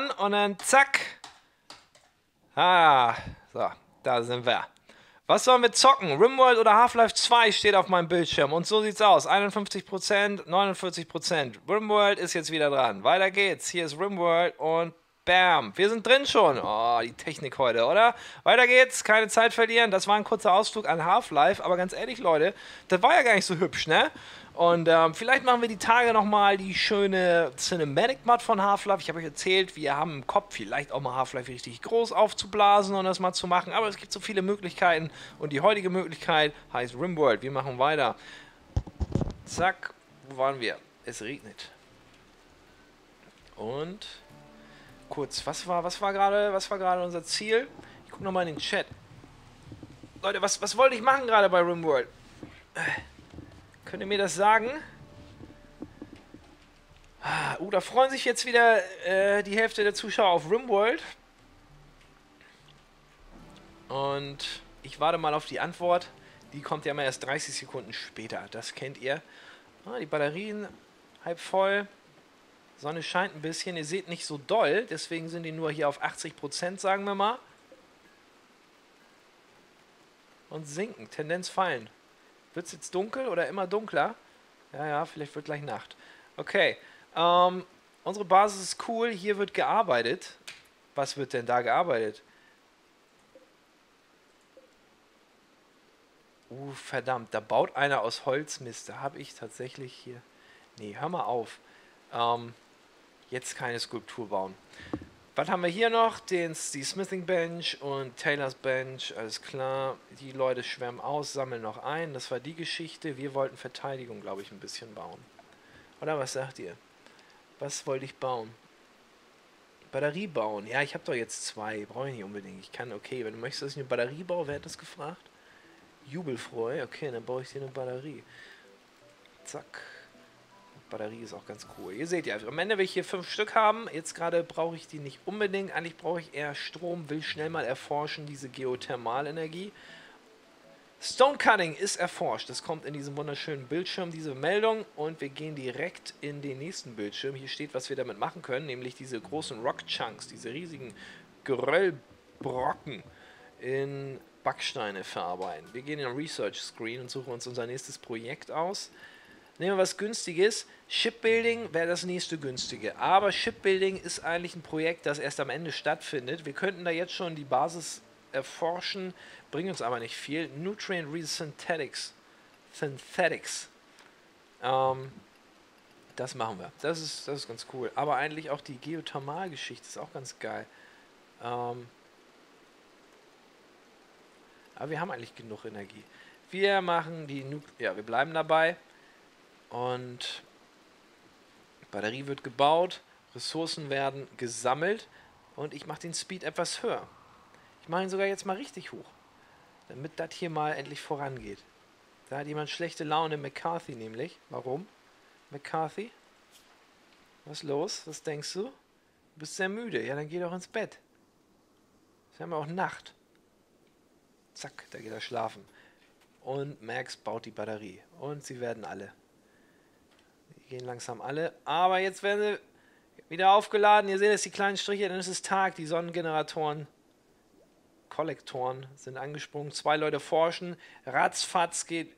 an und dann zack. Ah, so, da sind wir. Was sollen wir zocken? Rimworld oder Half-Life 2 steht auf meinem Bildschirm. Und so sieht's aus. 51%, 49%. Rimworld ist jetzt wieder dran. Weiter geht's. Hier ist Rimworld und Bam. Wir sind drin schon. Oh, die Technik heute, oder? Weiter geht's. Keine Zeit verlieren. Das war ein kurzer Ausflug an Half-Life. Aber ganz ehrlich, Leute, das war ja gar nicht so hübsch, ne? Und ähm, vielleicht machen wir die Tage nochmal die schöne Cinematic Mod von Half-Life. Ich habe euch erzählt, wir haben im Kopf vielleicht auch mal Half-Life richtig groß aufzublasen und das mal zu machen. Aber es gibt so viele Möglichkeiten. Und die heutige Möglichkeit heißt Rimworld. Wir machen weiter. Zack, wo waren wir? Es regnet. Und kurz, was war, was war gerade, was war gerade unser Ziel? Ich gucke nochmal in den Chat. Leute, was, was wollte ich machen gerade bei Rimworld? Äh. Könnt ihr mir das sagen? Uh, da freuen sich jetzt wieder äh, die Hälfte der Zuschauer auf Rimworld. Und ich warte mal auf die Antwort. Die kommt ja mal erst 30 Sekunden später. Das kennt ihr. Ah, die Batterien halb voll. Sonne scheint ein bisschen. Ihr seht nicht so doll. Deswegen sind die nur hier auf 80%, sagen wir mal. Und sinken. Tendenz fallen. Wird es jetzt dunkel oder immer dunkler? Ja, ja, vielleicht wird gleich Nacht. Okay. Ähm, unsere Basis ist cool. Hier wird gearbeitet. Was wird denn da gearbeitet? Uh, verdammt. Da baut einer aus Holzmist. Da habe ich tatsächlich hier... Nee, hör mal auf. Ähm, jetzt keine Skulptur bauen. Was haben wir hier noch? Den, die Smithing Bench und Taylors Bench, alles klar. Die Leute schwärmen aus, sammeln noch ein. Das war die Geschichte. Wir wollten Verteidigung, glaube ich, ein bisschen bauen. Oder was sagt ihr? Was wollte ich bauen? Batterie bauen. Ja, ich habe doch jetzt zwei. Brauche ich nicht unbedingt. Ich kann, okay, wenn du möchtest, dass ich eine Batterie baue, wer hat das gefragt? Jubelfreu. Okay, dann baue ich dir eine Batterie. Zack. Batterie ist auch ganz cool. Ihr seht ja, am Ende will ich hier fünf Stück haben. Jetzt gerade brauche ich die nicht unbedingt. Eigentlich brauche ich eher Strom, will schnell mal erforschen, diese Geothermalenergie. Stone Cutting ist erforscht. Das kommt in diesem wunderschönen Bildschirm, diese Meldung. Und wir gehen direkt in den nächsten Bildschirm. Hier steht, was wir damit machen können, nämlich diese großen Rock Chunks, diese riesigen Geröllbrocken in Backsteine verarbeiten. Wir gehen in den Research Screen und suchen uns unser nächstes Projekt aus. Nehmen wir was Günstiges. Shipbuilding wäre das nächste günstige. Aber Shipbuilding ist eigentlich ein Projekt, das erst am Ende stattfindet. Wir könnten da jetzt schon die Basis erforschen, bringt uns aber nicht viel. Nutrient Resynthetics. Synthetics. Ähm, das machen wir. Das ist, das ist ganz cool. Aber eigentlich auch die Geothermalgeschichte ist auch ganz geil. Ähm, aber wir haben eigentlich genug Energie. Wir machen die, nu ja, wir bleiben dabei. Und Batterie wird gebaut, Ressourcen werden gesammelt und ich mache den Speed etwas höher. Ich mache ihn sogar jetzt mal richtig hoch, damit das hier mal endlich vorangeht. Da hat jemand schlechte Laune, McCarthy nämlich. Warum? McCarthy? Was los? Was denkst du? Du bist sehr müde. Ja, dann geh doch ins Bett. Es haben wir auch Nacht. Zack, da geht er schlafen. Und Max baut die Batterie. Und sie werden alle gehen langsam alle. Aber jetzt werden sie wieder aufgeladen. Ihr seht jetzt die kleinen Striche, dann ist es Tag. Die Sonnengeneratoren, Kollektoren sind angesprungen. Zwei Leute forschen. Ratzfatz geht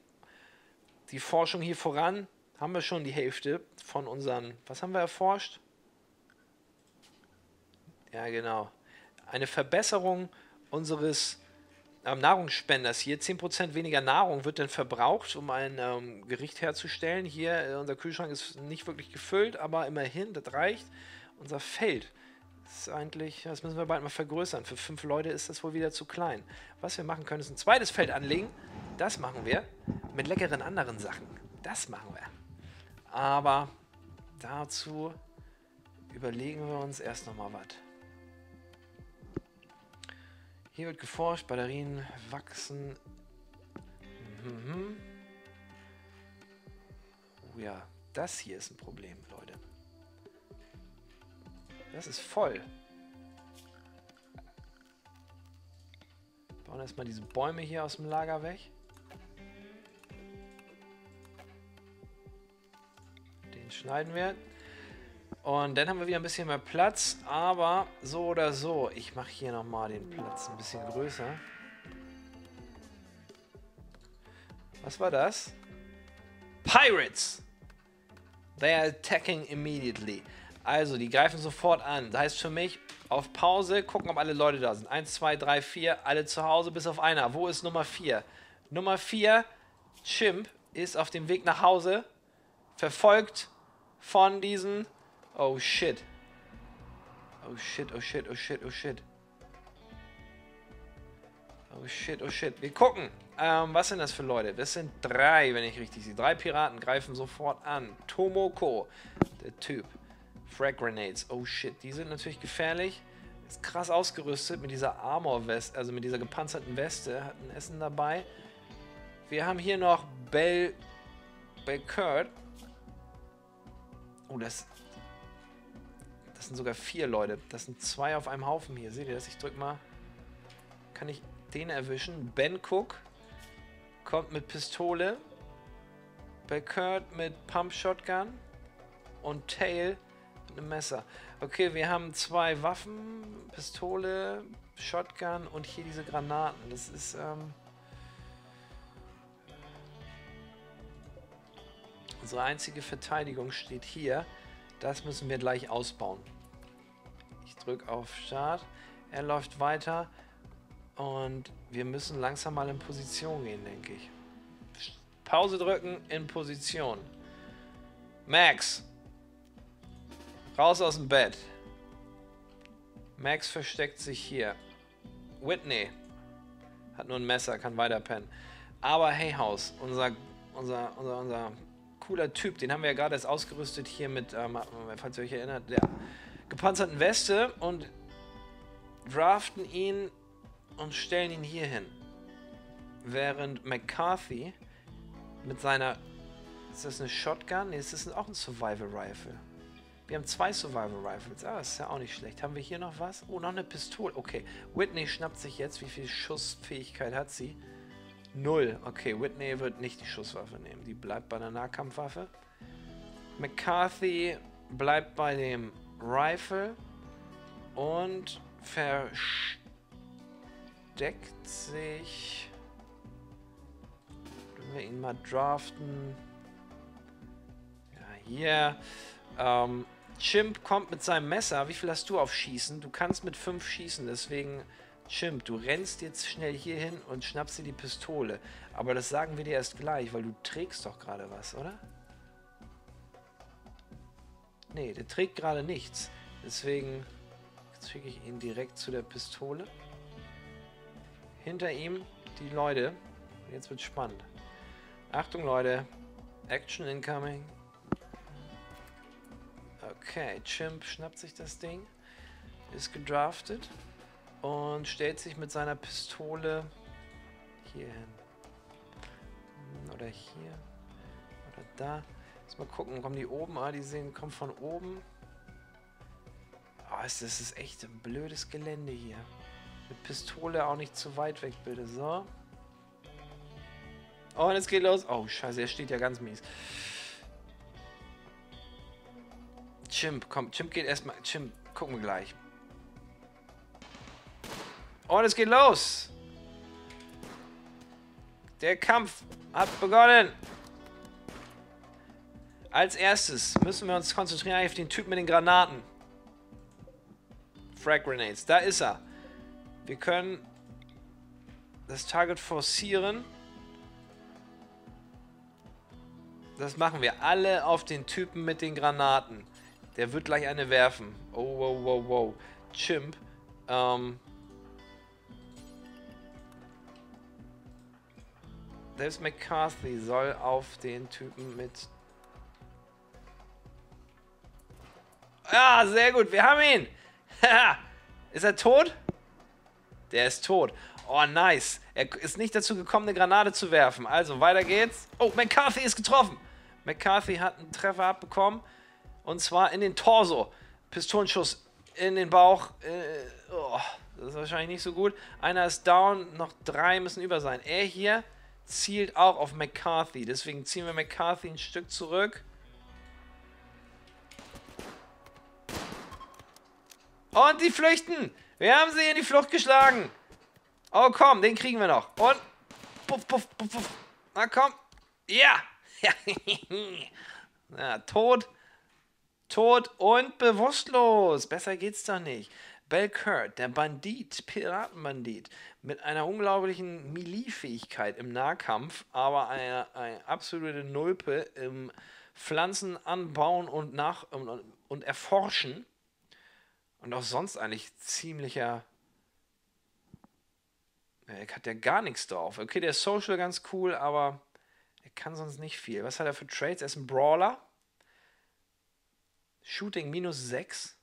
die Forschung hier voran. Haben wir schon die Hälfte von unseren. Was haben wir erforscht? Ja, genau. Eine Verbesserung unseres ähm, Nahrungsspenders hier. 10% weniger Nahrung wird dann verbraucht, um ein ähm, Gericht herzustellen. Hier, äh, unser Kühlschrank ist nicht wirklich gefüllt, aber immerhin, das reicht. Unser Feld ist eigentlich, das müssen wir bald mal vergrößern. Für fünf Leute ist das wohl wieder zu klein. Was wir machen können, ist ein zweites Feld anlegen. Das machen wir mit leckeren anderen Sachen. Das machen wir. Aber dazu überlegen wir uns erst nochmal was. Hier wird geforscht, Batterien wachsen. Mhm. Oh ja, das hier ist ein Problem, Leute. Das ist voll. Bauen erstmal diese Bäume hier aus dem Lager weg. Den schneiden wir. Und dann haben wir wieder ein bisschen mehr Platz, aber so oder so. Ich mache hier nochmal den Platz ein bisschen größer. Was war das? Pirates! They are attacking immediately. Also, die greifen sofort an. Das heißt für mich, auf Pause, gucken, ob alle Leute da sind. Eins, zwei, drei, vier, alle zu Hause, bis auf einer. Wo ist Nummer vier? Nummer vier, Chimp, ist auf dem Weg nach Hause, verfolgt von diesen... Oh shit. Oh shit, oh shit, oh shit, oh shit. Oh shit, oh shit. Wir gucken. Ähm, was sind das für Leute? Das sind drei, wenn ich richtig sehe. Drei Piraten greifen sofort an. Tomoko, der Typ. Frag Grenades. Oh shit, die sind natürlich gefährlich. Ist krass ausgerüstet mit dieser Armor-Weste, also mit dieser gepanzerten Weste. Hat ein Essen dabei. Wir haben hier noch Bell. Kurt. Oh, das. Das sind sogar vier Leute. Das sind zwei auf einem Haufen hier. Seht ihr das? Ich drück mal. Kann ich den erwischen? Ben Cook kommt mit Pistole. Bell Kurt mit Pump Shotgun. Und Tail mit einem Messer. Okay, wir haben zwei Waffen. Pistole, Shotgun und hier diese Granaten. Das ist, ähm Unsere einzige Verteidigung steht hier. Das müssen wir gleich ausbauen. Ich drücke auf Start. Er läuft weiter. Und wir müssen langsam mal in Position gehen, denke ich. Pause drücken, in Position. Max. Raus aus dem Bett. Max versteckt sich hier. Whitney. Hat nur ein Messer, kann weiter pennen. Aber Hey House, unser, unser, unser, unser cooler Typ. Den haben wir ja gerade erst ausgerüstet hier mit, ähm, falls ihr euch erinnert, der gepanzerten Weste und draften ihn und stellen ihn hier hin. Während McCarthy mit seiner. Ist das eine Shotgun? Ne, ist das auch ein Survival Rifle. Wir haben zwei Survival Rifles. Ah, ist ja auch nicht schlecht. Haben wir hier noch was? Oh, noch eine Pistole. Okay. Whitney schnappt sich jetzt. Wie viel Schussfähigkeit hat sie? Null. Okay, Whitney wird nicht die Schusswaffe nehmen. Die bleibt bei der Nahkampfwaffe. McCarthy bleibt bei dem Rifle und versteckt sich. Wenn wir ihn mal draften. Ja, hier. Ähm, Chimp kommt mit seinem Messer. Wie viel hast du auf Schießen? Du kannst mit 5 schießen, deswegen Chimp, du rennst jetzt schnell hier hin und schnappst dir die Pistole. Aber das sagen wir dir erst gleich, weil du trägst doch gerade was, oder? Nee, der trägt gerade nichts. Deswegen schicke ich ihn direkt zu der Pistole. Hinter ihm die Leute. Jetzt wird spannend. Achtung, Leute. Action incoming. Okay, Chimp schnappt sich das Ding. Ist gedraftet und stellt sich mit seiner Pistole hier hin. Oder hier. Oder da. Lass mal gucken, kommen die oben? Ah, die sehen, kommen von oben. Oh, das ist echt ein blödes Gelände hier. Mit Pistole auch nicht zu weit weg, bitte. So. Oh, und es geht los. Oh, scheiße, er steht ja ganz mies. Chimp, komm, Chimp geht erstmal. Chimp, gucken wir gleich. Und es geht los. Der Kampf hat begonnen. Als erstes müssen wir uns konzentrieren auf den Typ mit den Granaten. Frag Grenades. Da ist er. Wir können das Target forcieren. Das machen wir. Alle auf den Typen mit den Granaten. Der wird gleich eine werfen. Oh, wow, wow, wow. Chimp. Ähm, Selbst McCarthy soll auf den Typen mit... Ja, sehr gut, wir haben ihn! ist er tot? Der ist tot. Oh, nice. Er ist nicht dazu gekommen, eine Granate zu werfen. Also, weiter geht's. Oh, McCarthy ist getroffen. McCarthy hat einen Treffer abbekommen. Und zwar in den Torso. Pistolenschuss in den Bauch. Äh, oh, das ist wahrscheinlich nicht so gut. Einer ist down, noch drei müssen über sein. Er hier zielt auch auf McCarthy. Deswegen ziehen wir McCarthy ein Stück zurück. Und die flüchten. Wir haben sie in die Flucht geschlagen. Oh, komm, den kriegen wir noch. Und puff, puff, puff, puff. Na komm. Ja. ja, tot. Tot und bewusstlos. Besser geht's doch nicht. Belkurt, der Bandit, Piratenbandit, mit einer unglaublichen Melee-Fähigkeit im Nahkampf, aber eine, eine, absolute Nulpe im Pflanzen anbauen und, nach, und, und erforschen. Und auch sonst eigentlich ziemlicher. Er hat ja gar nichts drauf. Okay, der ist Social ganz cool, aber er kann sonst nicht viel. Was hat er für Trades? Er ist ein Brawler. Shooting minus 6.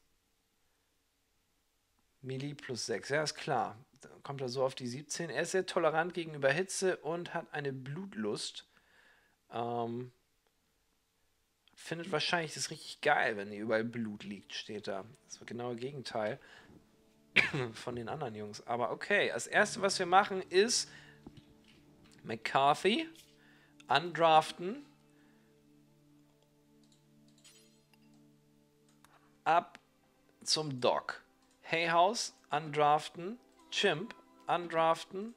Melee plus 6, ja, ist klar. Da kommt er so auf die 17. Er ist sehr tolerant gegenüber Hitze und hat eine Blutlust. Ähm, findet wahrscheinlich das richtig geil, wenn hier überall Blut liegt, steht da. Das genaue Gegenteil von den anderen Jungs. Aber okay, das erste, was wir machen, ist McCarthy undraften. Ab zum Doc. Hayhouse undraften, Chimp undraften,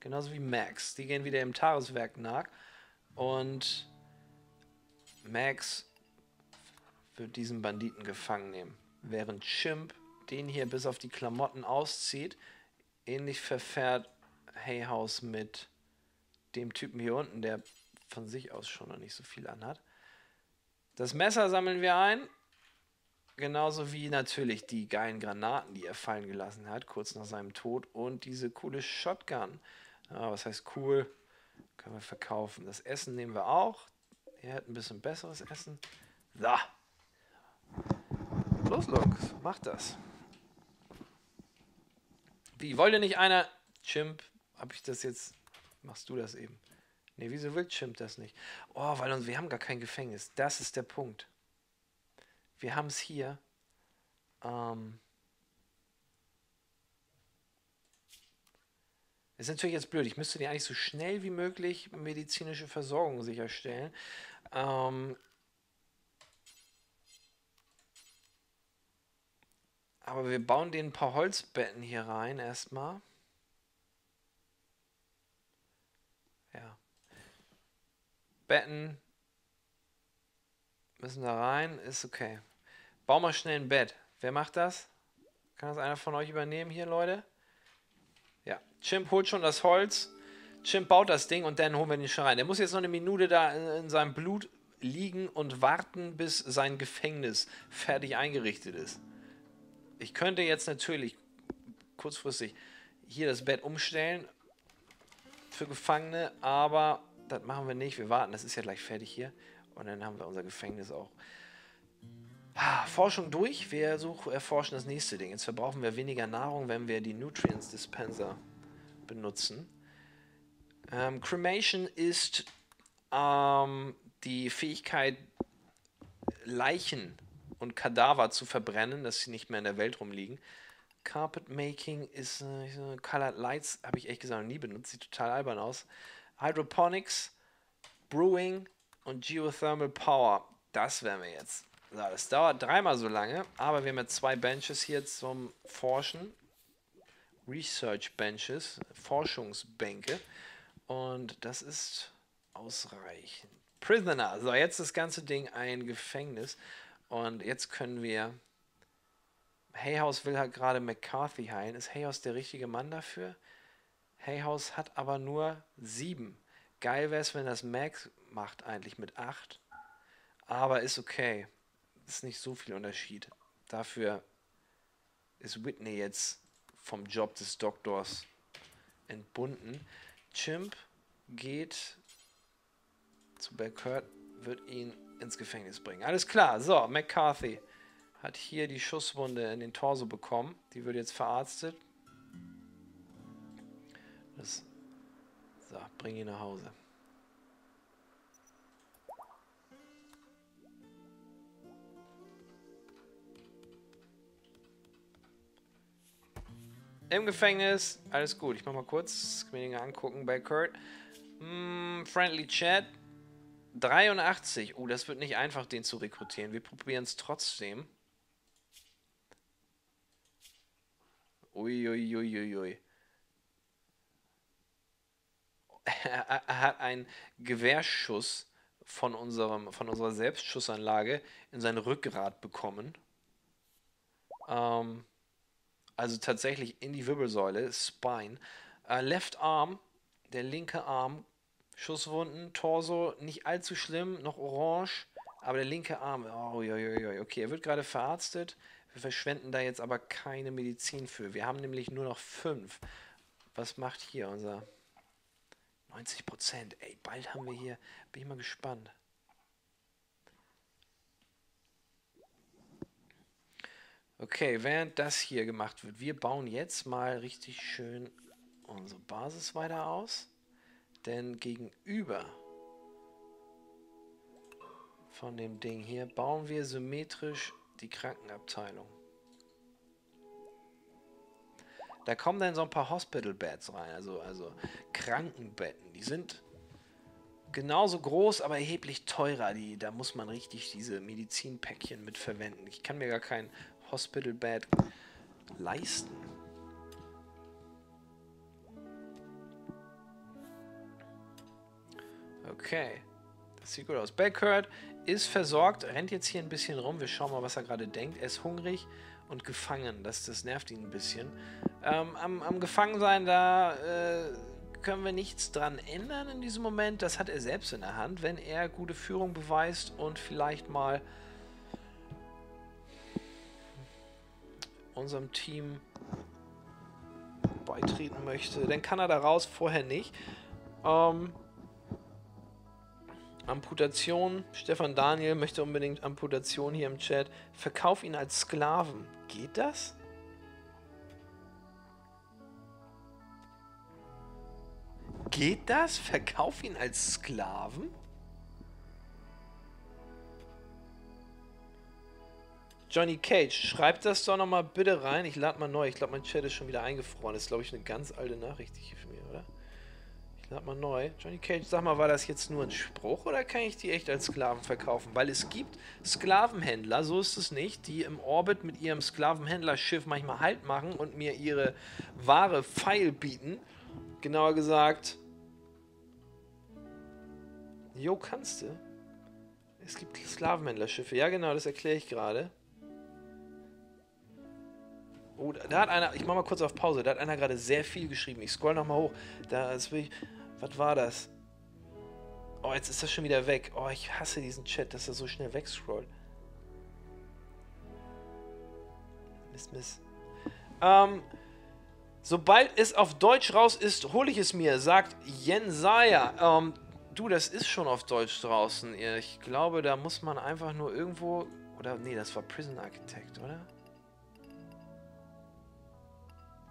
genauso wie Max. Die gehen wieder im Tageswerk nach. Und Max wird diesen Banditen gefangen nehmen. Während Chimp den hier bis auf die Klamotten auszieht, ähnlich verfährt Hayhouse mit dem Typen hier unten, der von sich aus schon noch nicht so viel anhat. Das Messer sammeln wir ein Genauso wie natürlich die geilen Granaten, die er fallen gelassen hat, kurz nach seinem Tod. Und diese coole Shotgun. Ja, was heißt cool? Können wir verkaufen. Das Essen nehmen wir auch. Er hat ein bisschen besseres Essen. So. Los, Lux, mach das. Wie, wollte nicht einer... Chimp, hab ich das jetzt... Machst du das eben? Ne, wieso will Chimp das nicht? Oh, weil uns, wir haben gar kein Gefängnis. Das ist der Punkt wir haben es hier. Ähm, ist natürlich jetzt blöd. Ich müsste dir eigentlich so schnell wie möglich medizinische Versorgung sicherstellen. Ähm, aber wir bauen den ein paar Holzbetten hier rein erstmal. Ja. Betten Müssen da rein, ist okay. Bau mal schnell ein Bett. Wer macht das? Kann das einer von euch übernehmen hier, Leute? Ja. Chimp holt schon das Holz. Chimp baut das Ding und dann holen wir den schon rein. Der muss jetzt noch eine Minute da in seinem Blut liegen und warten, bis sein Gefängnis fertig eingerichtet ist. Ich könnte jetzt natürlich kurzfristig hier das Bett umstellen für Gefangene, aber das machen wir nicht. Wir warten, das ist ja gleich fertig hier. Und dann haben wir unser Gefängnis auch. Ah, Forschung durch. Wir suchen, erforschen das nächste Ding. Jetzt verbrauchen wir weniger Nahrung, wenn wir die Nutrients Dispenser benutzen. Ähm, Cremation ist ähm, die Fähigkeit, Leichen und Kadaver zu verbrennen, dass sie nicht mehr in der Welt rumliegen. Carpet Making ist äh, Colored Lights, habe ich echt gesagt noch nie benutzt, sieht total albern aus. Hydroponics, Brewing, und Geothermal Power. Das werden wir jetzt. So, das dauert dreimal so lange, aber wir haben jetzt zwei Benches hier zum Forschen. Research Benches, Forschungsbänke. Und das ist ausreichend. Prisoner. So, jetzt das ganze Ding ein Gefängnis. Und jetzt können wir. Hayhouse will halt gerade McCarthy heilen. Ist Hayhouse der richtige Mann dafür? Hayhouse hat aber nur sieben. Geil wäre es, wenn das Max macht eigentlich mit 8. Aber ist okay. Ist nicht so viel Unterschied. Dafür ist Whitney jetzt vom Job des Doktors entbunden. Chimp geht zu Belkurt, wird ihn ins Gefängnis bringen. Alles klar. So, McCarthy hat hier die Schusswunde in den Torso bekommen. Die wird jetzt verarztet. Das, so, bring ihn nach Hause. Im Gefängnis, alles gut. Ich mach mal kurz, den angucken bei Kurt. Mm, friendly Chat. 83. Oh, das wird nicht einfach, den zu rekrutieren. Wir probieren es trotzdem. Uiuiuiui. Ui, ui. Er, er hat einen Gewehrschuss von, unserem, von unserer Selbstschussanlage in sein Rückgrat bekommen. Ähm, also tatsächlich in die Wirbelsäule, Spine. Uh, Left Arm, der linke Arm, Schusswunden, Torso, nicht allzu schlimm, noch orange, aber der linke Arm, oh, okay, er wird gerade verarztet. Wir verschwenden da jetzt aber keine Medizin für. Wir haben nämlich nur noch fünf. Was macht hier unser 90 Prozent? Ey, bald haben wir hier, bin ich mal gespannt. Okay, während das hier gemacht wird, wir bauen jetzt mal richtig schön unsere Basis weiter aus. Denn gegenüber von dem Ding hier bauen wir symmetrisch die Krankenabteilung. Da kommen dann so ein paar Hospital Beds rein, also, also Krankenbetten. Die sind genauso groß, aber erheblich teurer. Die, da muss man richtig diese Medizinpäckchen mit verwenden. Ich kann mir gar kein Hospital Bed leisten. Okay. Das sieht gut aus. Beckhurt ist versorgt, rennt jetzt hier ein bisschen rum. Wir schauen mal, was er gerade denkt. Er ist hungrig und gefangen. Das, das nervt ihn ein bisschen. Ähm, am, am Gefangensein, da äh, können wir nichts dran ändern in diesem Moment. Das hat er selbst in der Hand. Wenn er gute Führung beweist und vielleicht mal unserem Team beitreten möchte, dann kann er da raus, vorher nicht. Ähm, Amputation. Stefan Daniel möchte unbedingt Amputation hier im Chat. Verkauf ihn als Sklaven. Geht das? Geht das? Verkauf ihn als Sklaven? Johnny Cage, schreib das doch nochmal bitte rein. Ich lade mal neu. Ich glaube, mein Chat ist schon wieder eingefroren. Das ist, glaube ich, eine ganz alte Nachricht hier für mich, oder? Lad mal neu. Johnny Cage, sag mal, war das jetzt nur ein Spruch oder kann ich die echt als Sklaven verkaufen? Weil es gibt Sklavenhändler, so ist es nicht, die im Orbit mit ihrem Sklavenhändlerschiff manchmal Halt machen und mir ihre Ware feil bieten. Genauer gesagt. Jo, kannst du? Es gibt Sklavenhändlerschiffe. Ja, genau, das erkläre ich gerade. Oh, da hat einer, ich mach mal kurz auf Pause, da hat einer gerade sehr viel geschrieben. Ich scroll nochmal hoch. Da ist wirklich, was war das? Oh, jetzt ist das schon wieder weg. Oh, ich hasse diesen Chat, dass er so schnell wegscrollt. Mist, Mist. Ähm, sobald es auf Deutsch raus ist, hole ich es mir, sagt Jensaya. Ähm, du, das ist schon auf Deutsch draußen. Ich glaube, da muss man einfach nur irgendwo... Oder, nee, das war Prison Architect, oder?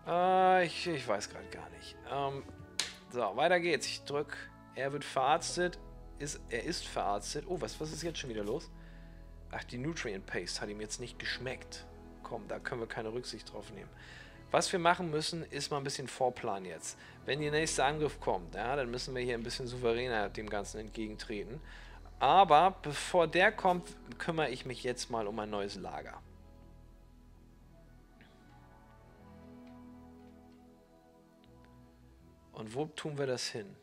Äh, ich, ich weiß gerade gar nicht. Ähm, so, weiter geht's. Ich drück. Er wird verarztet. Ist, er ist verarztet. Oh, was, was ist jetzt schon wieder los? Ach, die Nutrient Paste hat ihm jetzt nicht geschmeckt. Komm, da können wir keine Rücksicht drauf nehmen. Was wir machen müssen, ist mal ein bisschen Vorplan jetzt. Wenn der nächste Angriff kommt, ja, dann müssen wir hier ein bisschen souveräner dem Ganzen entgegentreten. Aber bevor der kommt, kümmere ich mich jetzt mal um ein neues Lager. Und wo tun wir das hin?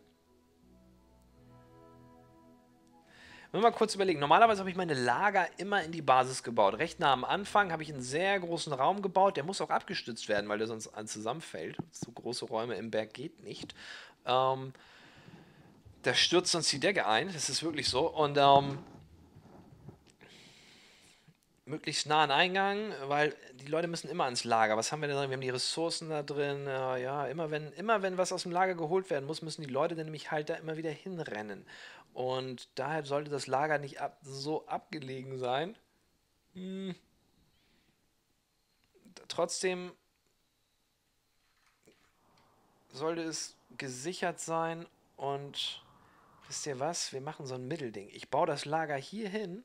Wenn wir mal kurz überlegen, normalerweise habe ich meine Lager immer in die Basis gebaut. Recht nah am Anfang habe ich einen sehr großen Raum gebaut. Der muss auch abgestützt werden, weil der sonst zusammenfällt. So große Räume im Berg geht nicht. Ähm, da stürzt uns die Decke ein. Das ist wirklich so. Und ähm, möglichst nah an Eingang, weil die Leute müssen immer ans Lager. Was haben wir denn drin? Wir haben die Ressourcen da drin. Ja, immer wenn, immer wenn was aus dem Lager geholt werden muss, müssen die Leute dann nämlich halt da immer wieder hinrennen. Und daher sollte das Lager nicht ab, so abgelegen sein. Hm. Trotzdem sollte es gesichert sein und wisst ihr was? Wir machen so ein Mittelding. Ich baue das Lager hier hin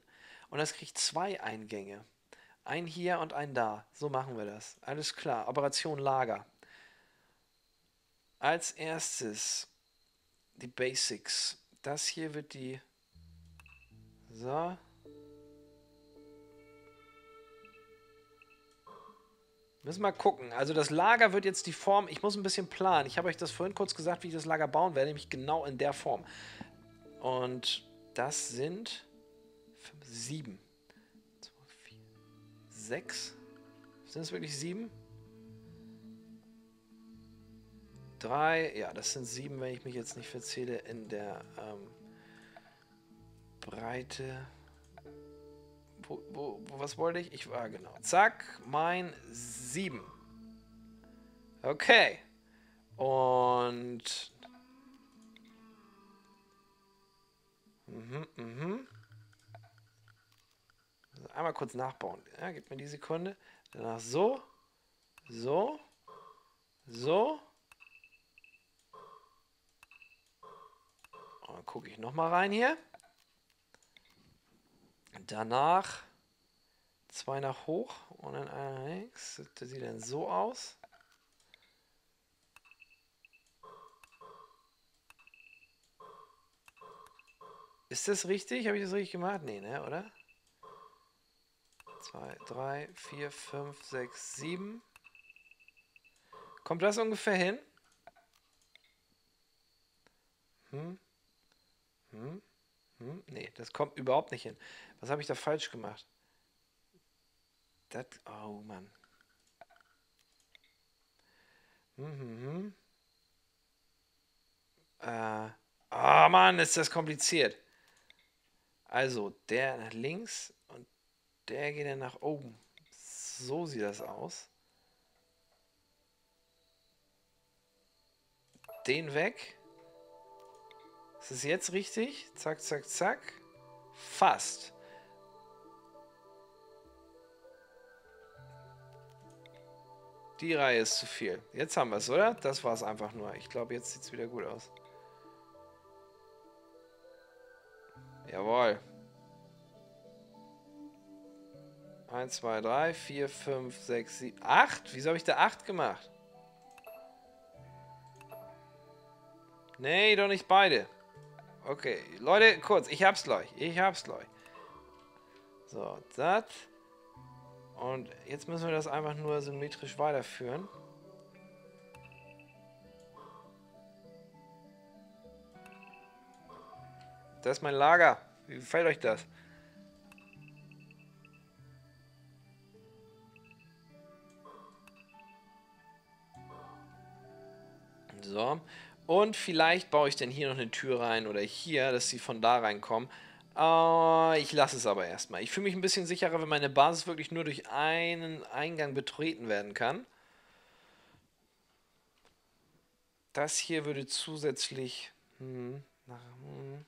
und das kriegt zwei Eingänge. Ein hier und ein da. So machen wir das. Alles klar. Operation Lager. Als erstes die Basics. Das hier wird die... So. Müssen mal gucken. Also das Lager wird jetzt die Form, ich muss ein bisschen planen. Ich habe euch das vorhin kurz gesagt, wie ich das Lager bauen werde, nämlich genau in der Form. Und das sind sieben. Zwei, vier, sechs. Sind es wirklich sieben? Drei, ja, das sind sieben, wenn ich mich jetzt nicht verzähle, in der ähm, Breite. Wo, wo, was wollte ich? Ich war genau. Zack, mein sieben. Okay. Und. Mhm, mhm. Einmal kurz nachbauen. Ja, gib mir die Sekunde. Danach so. So. So. Dann gucke ich nochmal rein hier. Danach zwei nach hoch und dann einer links. Das sieht dann so aus. Ist das richtig? Habe ich das richtig gemacht? Nee, ne, oder? 2, 3, 4, 5, 6, 7. Kommt das ungefähr hin? Hm? Hm? Hm? Nee, das kommt überhaupt nicht hin. Was habe ich da falsch gemacht? Das, oh Mann. Hm, hm, hm. Äh, oh Mann, ist das kompliziert. Also, der nach links der geht dann nach oben. So sieht das aus. Den weg. Ist es jetzt richtig? Zack, zack, zack. Fast. Die Reihe ist zu viel. Jetzt haben wir es, oder? Das war es einfach nur. Ich glaube, jetzt sieht es wieder gut aus. Jawohl. 1, 2, 3, 4, 5, 6, 7, 8? Wieso habe ich da 8 gemacht? Nee, doch nicht beide. Okay, Leute, kurz, ich hab's gleich. Ich hab's gleich. So, das. Und jetzt müssen wir das einfach nur symmetrisch weiterführen. Das ist mein Lager. Wie gefällt euch das? So. Und vielleicht baue ich dann hier noch eine Tür rein oder hier, dass sie von da reinkommen. Uh, ich lasse es aber erstmal. Ich fühle mich ein bisschen sicherer, wenn meine Basis wirklich nur durch einen Eingang betreten werden kann. Das hier würde zusätzlich... Hm, nach, hm,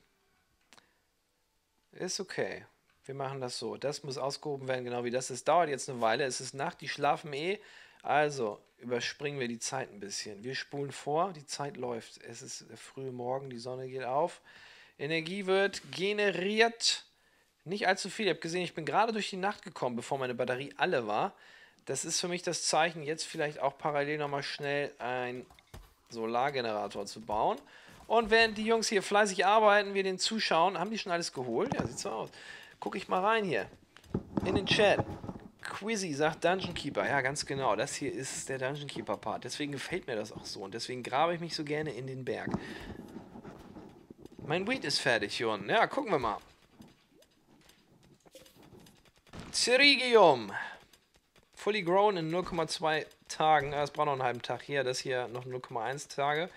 ist okay. Wir machen das so. Das muss ausgehoben werden, genau wie das. Es dauert jetzt eine Weile. Es ist Nacht, die schlafen eh. Also, überspringen wir die Zeit ein bisschen. Wir spulen vor, die Zeit läuft. Es ist der frühe Morgen, die Sonne geht auf. Energie wird generiert. Nicht allzu viel. Ihr habt gesehen, ich bin gerade durch die Nacht gekommen, bevor meine Batterie alle war. Das ist für mich das Zeichen, jetzt vielleicht auch parallel nochmal schnell einen Solargenerator zu bauen. Und während die Jungs hier fleißig arbeiten, wir den zuschauen, haben die schon alles geholt? Ja, sieht so aus. Guck ich mal rein hier. In den Chat. Quizzy sagt Dungeon Keeper. Ja, ganz genau. Das hier ist der Dungeon Keeper Part. Deswegen gefällt mir das auch so. Und deswegen grabe ich mich so gerne in den Berg. Mein Weed ist fertig unten. Ja, gucken wir mal. Cerigium. Fully grown in 0,2 Tagen. Das braucht noch einen halben Tag hier. Das hier noch 0,1 Tage.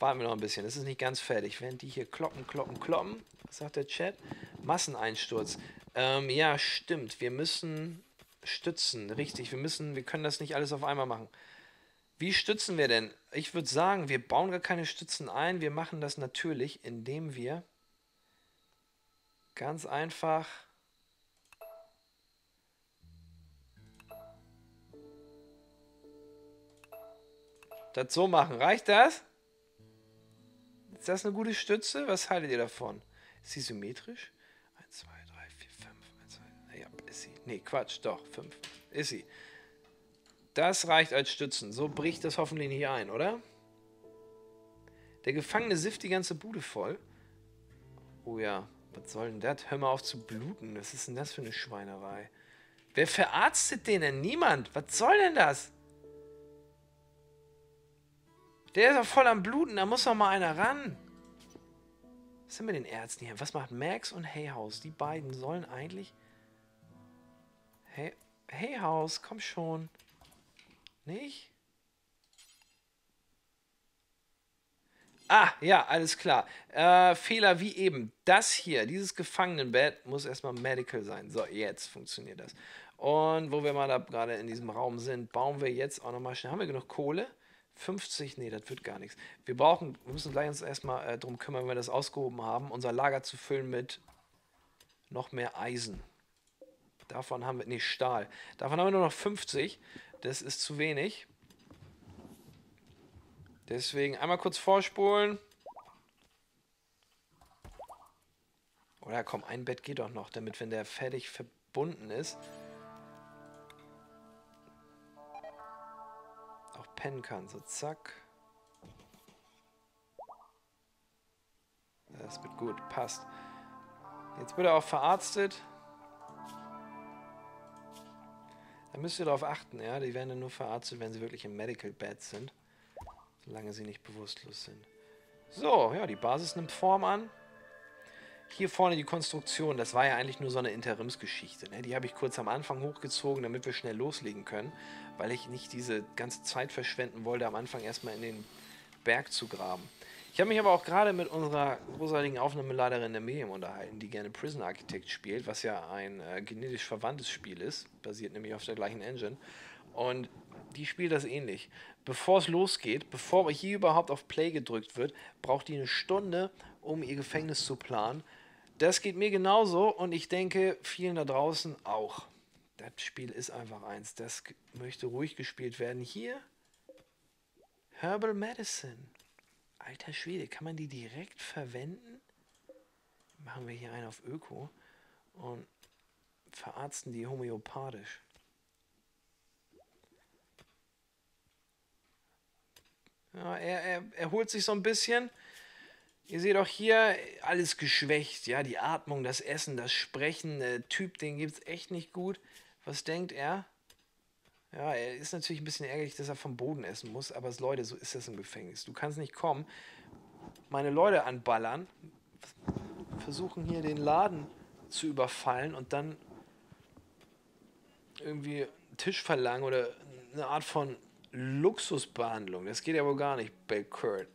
Warten wir noch ein bisschen. Das ist nicht ganz fertig. Während die hier kloppen, kloppen, kloppen. Was sagt der Chat? Masseneinsturz. Ähm, ja, stimmt. Wir müssen stützen. Richtig, wir müssen, wir können das nicht alles auf einmal machen. Wie stützen wir denn? Ich würde sagen, wir bauen gar keine Stützen ein. Wir machen das natürlich, indem wir ganz einfach das so machen. Reicht das? Ist das eine gute Stütze? Was haltet ihr davon? Ist sie symmetrisch? Ist sie. Nee, Quatsch, doch, 5. Ist sie. Das reicht als Stützen. So bricht das hoffentlich nicht ein, oder? Der Gefangene sifft die ganze Bude voll. Oh ja, was soll denn das? Hör mal auf zu bluten. Was ist denn das für eine Schweinerei? Wer verarztet den denn? Niemand. Was soll denn das? Der ist doch voll am Bluten. Da muss doch mal einer ran. Was sind mit den Ärzten hier? Was macht Max und Hayhouse? Die beiden sollen eigentlich... Hey, Hayhouse, komm schon. Nicht? Ah, ja, alles klar. Äh, Fehler wie eben. Das hier, dieses Gefangenenbett, muss erstmal medical sein. So, jetzt funktioniert das. Und wo wir mal da gerade in diesem Raum sind, bauen wir jetzt auch nochmal schnell. Haben wir genug Kohle? 50? Nee, das wird gar nichts. Wir brauchen, wir müssen gleich uns erstmal äh, darum kümmern, wenn wir das ausgehoben haben, unser Lager zu füllen mit noch mehr Eisen. Davon haben wir, nee, Stahl. Davon haben wir nur noch 50. Das ist zu wenig. Deswegen einmal kurz vorspulen. Oder komm, ein Bett geht doch noch, damit, wenn der fertig verbunden ist, pennen kann. So, zack. Das wird gut, passt. Jetzt wird er auch verarztet. Da müsst ihr darauf achten, ja. Die werden nur verarztet, wenn sie wirklich im Medical Bed sind. Solange sie nicht bewusstlos sind. So, ja, die Basis nimmt Form an. Hier vorne die Konstruktion, das war ja eigentlich nur so eine Interimsgeschichte. Ne? Die habe ich kurz am Anfang hochgezogen, damit wir schnell loslegen können, weil ich nicht diese ganze Zeit verschwenden wollte, am Anfang erstmal in den Berg zu graben. Ich habe mich aber auch gerade mit unserer großartigen Aufnahmeladerin der Medium unterhalten, die gerne Prison Architect spielt, was ja ein äh, genetisch verwandtes Spiel ist, basiert nämlich auf der gleichen Engine. Und die spielt das ähnlich. Bevor es losgeht, bevor hier überhaupt auf Play gedrückt wird, braucht die eine Stunde, um ihr Gefängnis zu planen. Das geht mir genauso und ich denke vielen da draußen auch. Das Spiel ist einfach eins. Das möchte ruhig gespielt werden. Hier Herbal Medicine. Alter Schwede, kann man die direkt verwenden? Machen wir hier einen auf Öko und verarzten die homöopathisch. Ja, er, er, er holt sich so ein bisschen. Ihr seht auch hier alles geschwächt. Ja, die Atmung, das Essen, das Sprechen. Der Typ, den gibt es echt nicht gut. Was denkt er? Ja, er ist natürlich ein bisschen ärgerlich, dass er vom Boden essen muss. Aber Leute, so ist das im Gefängnis. Du kannst nicht kommen, meine Leute anballern, versuchen hier den Laden zu überfallen und dann irgendwie einen Tisch verlangen oder eine Art von Luxusbehandlung. Das geht ja wohl gar nicht bei Kurt.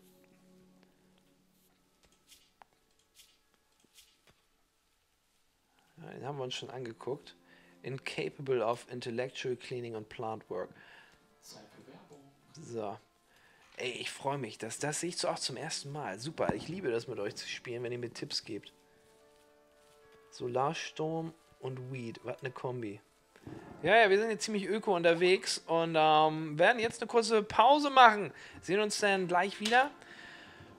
Den haben wir uns schon angeguckt. Incapable of intellectual cleaning and plant work. So. Ey, ich freue mich. Das, das sehe ich auch zum ersten Mal. Super. Ich liebe das mit euch zu spielen, wenn ihr mir Tipps gebt. Solarsturm und Weed. Was eine Kombi. Ja, ja, wir sind jetzt ziemlich öko unterwegs und ähm, werden jetzt eine kurze Pause machen. Sehen uns dann gleich wieder.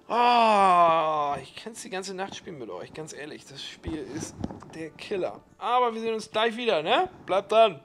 Oh, ich kann es die ganze Nacht spielen mit euch, ganz ehrlich. Das Spiel ist der Killer. Aber wir sehen uns gleich wieder, ne? Bleibt dran.